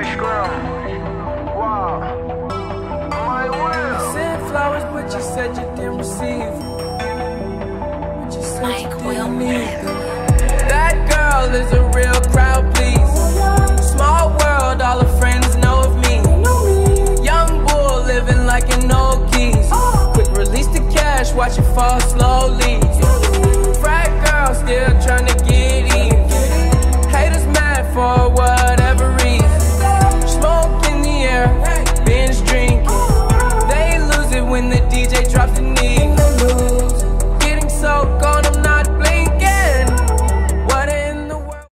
Fresh girl. Wow. My world. Sent flowers, but you said you didn't receive. But you said Mike you didn't need That girl is a real crowd, please. Small world, all the friends know of me. Young bull living like an old geese. Quick release the cash, watch it fall slowly. dropped the knee.